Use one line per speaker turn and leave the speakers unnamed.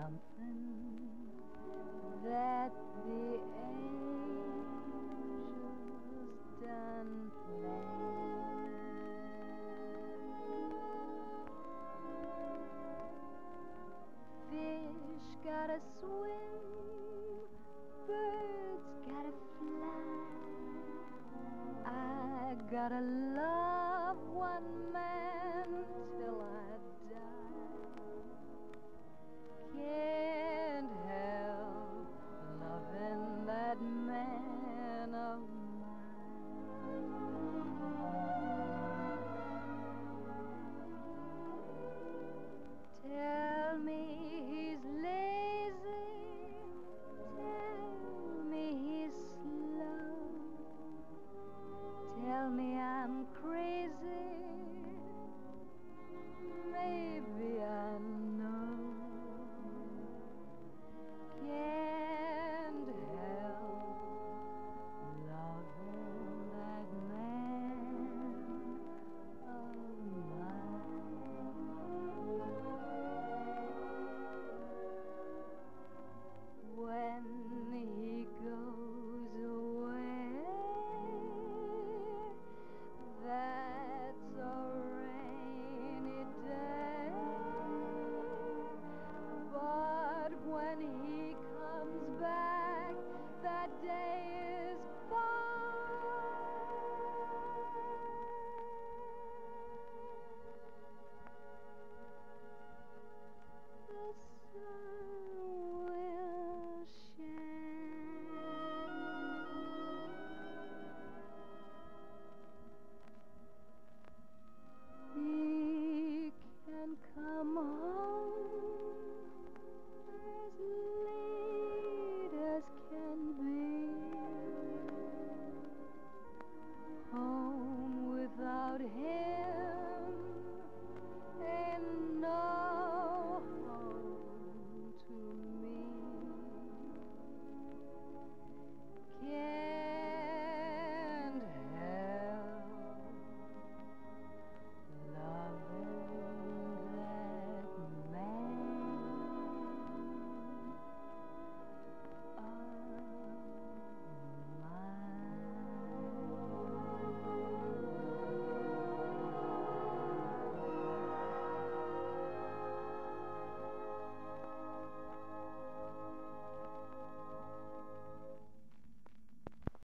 something that the angels done play. Fish gotta swim, birds gotta fly. I gotta love one man.